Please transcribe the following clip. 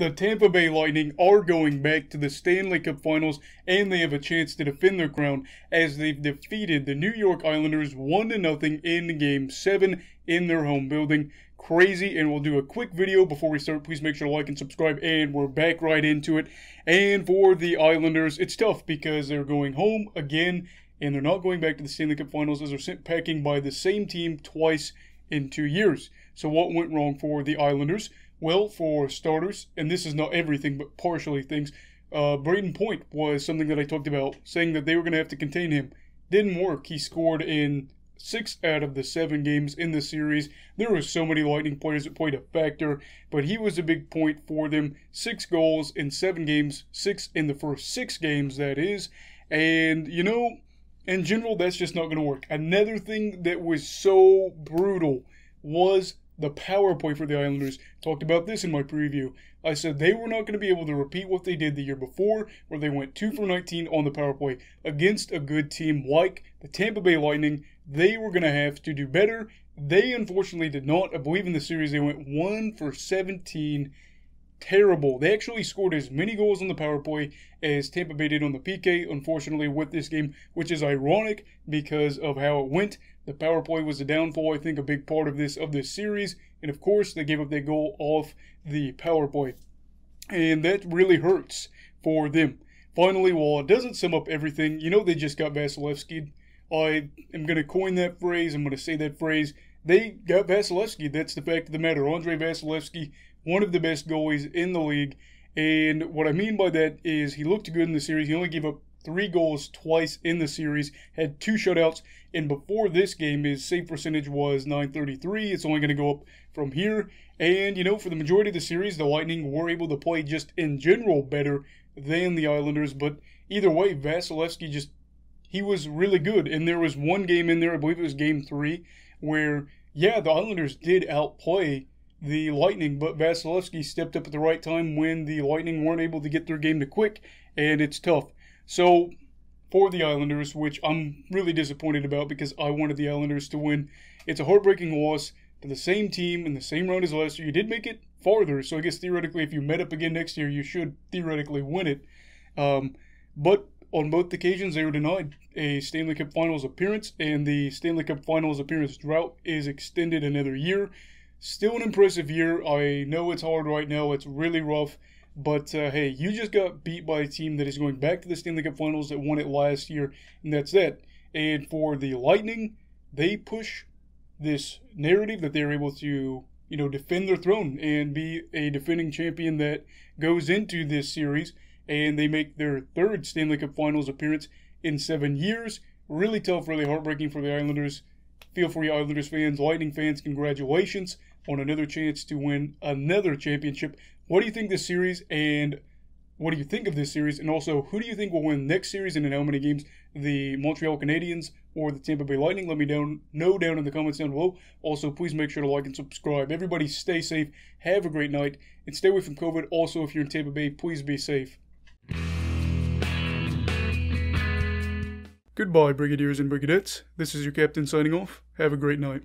the Tampa Bay Lightning are going back to the Stanley Cup Finals and they have a chance to defend their crown as they've defeated the New York Islanders 1 0 in game 7 in their home building. Crazy, and we'll do a quick video before we start. Please make sure to like and subscribe, and we're back right into it. And for the Islanders, it's tough because they're going home again, and they're not going back to the Stanley Cup Finals as they're sent packing by the same team twice in two years. So, what went wrong for the Islanders? Well, for starters, and this is not everything, but partially things, uh, Brayden Point was something that I talked about, saying that they were going to have to contain him. Didn't work. He scored in six out of the seven games in the series. There were so many Lightning players that played a factor, but he was a big point for them. Six goals in seven games, six in the first six games, that is. And, you know, in general, that's just not going to work. Another thing that was so brutal was the power play for the Islanders. Talked about this in my preview. I said they were not going to be able to repeat what they did the year before, where they went 2 for 19 on the power play against a good team like the Tampa Bay Lightning. They were going to have to do better. They unfortunately did not. I believe in the series they went 1 for 17 terrible. They actually scored as many goals on the power play as Tampa Bay did on the PK, unfortunately, with this game, which is ironic because of how it went. The power play was the downfall, I think, a big part of this of this series. And of course, they gave up their goal off the power play. And that really hurts for them. Finally, while it doesn't sum up everything, you know they just got Vasilevskiy. I am going to coin that phrase. I'm going to say that phrase. They got Vasilevskiy. That's the fact of the matter. Andrei Vasilevskiy one of the best goalies in the league. And what I mean by that is he looked good in the series. He only gave up three goals twice in the series, had two shutouts, and before this game, his save percentage was 933. It's only going to go up from here. And, you know, for the majority of the series, the Lightning were able to play just in general better than the Islanders. But either way, Vasilevskiy just, he was really good. And there was one game in there, I believe it was game three, where, yeah, the Islanders did outplay the Lightning, but Vasilevskiy stepped up at the right time when the Lightning weren't able to get their game to quick, and it's tough. So, for the Islanders, which I'm really disappointed about because I wanted the Islanders to win, it's a heartbreaking loss to the same team in the same round as last year. You did make it farther, so I guess theoretically, if you met up again next year, you should theoretically win it. Um, but on both occasions, they were denied a Stanley Cup Finals appearance, and the Stanley Cup Finals appearance drought is extended another year. Still an impressive year. I know it's hard right now. It's really rough. But uh, hey, you just got beat by a team that is going back to the Stanley Cup Finals that won it last year, and that's it. And for the Lightning, they push this narrative that they're able to, you know, defend their throne and be a defending champion that goes into this series, and they make their third Stanley Cup Finals appearance in seven years. Really tough, really heartbreaking for the Islanders. Feel you Islanders fans, Lightning fans, congratulations on another chance to win another championship. What do you think this series and what do you think of this series? And also, who do you think will win next series and in how many games? The Montreal Canadiens or the Tampa Bay Lightning? Let me down know down in the comments down below. Also, please make sure to like and subscribe. Everybody stay safe, have a great night, and stay away from COVID. Also, if you're in Tampa Bay, please be safe. Goodbye, Brigadiers and Brigadettes. This is your captain signing off. Have a great night.